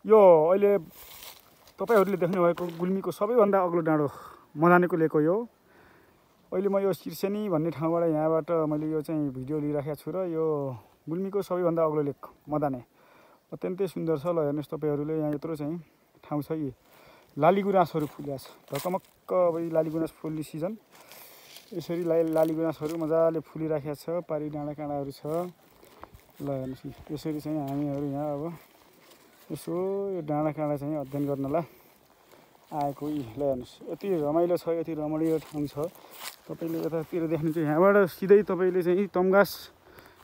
यो अहिले तपाईँहरूले देख्नुभएको गुल्मीको सबैभन्दा अग्लो डाँडो मदानेको हो यो। अहिले म यो सिर्सेनी भन्ने ठाउँबाट यहाँबाट मैले यो चाहिँ भिडियो लिइराखेको छु र यो गुल्मीको सबैभन्दा अग्लो लेक मदाने। अत्यन्तै सुन्दर छ ल हेर्नुहोस् तपाईँहरूले यहाँ यत्रो चाहिँ ठाउँ छ यी। लाली गुराँसहरू फुलिरहेको छ। ढकमक्क अब लाली गुराँस फुल्ने सिजन। यसरी ला लाली गुराँसहरू मजाले फुलिराखेको छ पारी डाँडा काँडाहरू छ। ल हेर्नुहोस् यसरी चाहिँ हामीहरू यहाँ अब यसो यो डाँडा काँडा चाहिँ अध्ययन गर्नलाई आएको यी ल हेर्नुहोस्। यति रमाइलो छ यति रमणीय ठाउँ छ। तपाईँले यतातिर देख्नुहुन्छ यहाँबाट सिधै तपाईँले चाहिँ तम्घास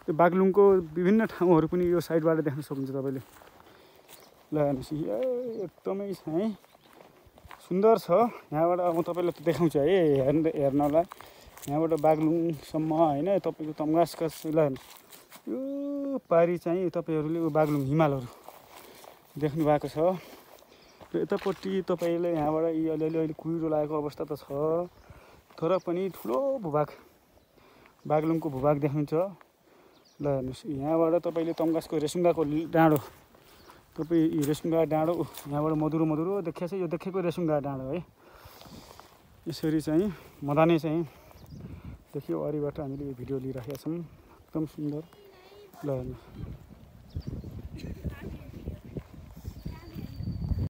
यो बागलुङको विभिन्न ठाउँहरू पनि यो साइडबाट देख्न सक्नुहुन्छ तपाईँले। ल हेर्नुहोस् एकदमै चाहिँ सुन्दर छ। यहाँबाट म तपाईँलाई देखाउँछु है हेर्न हेर्नलाई। यहाँबाट बागलुङसम्म होइन तपाईँको तम्घासका ल हेर्नुहोस्। यो पारि चाहिँ तपाईँहरूले यो बागलुङ हिमालहरू। देख्नु भएको छ। र यतापट्टि तपाईँले यहाँबाट यी अलिअलि अहिले कुहिरो लागेको अवस्था त छ। तर पनि ठुलो भूभाग बागलुङको भूभाग देख्नुहुन्छ ल हेर्नुहोस् यहाँबाट तपाईँले तम्घासको रेसुङ्गाको डाँडो तपाईँ रेसुङ्गा डाँडो यहाँबाट मधुरो मधुरो देखिया छ। यो देखेको रेसुङ्गा डाँडो है। यसरी चाहिँ मदाने चाहिँ देखियो। अरिबाट हामीले यो भिडियो लिइराखेका छौँ। एकदम सुन्दर। ल हेर्नुहोस्।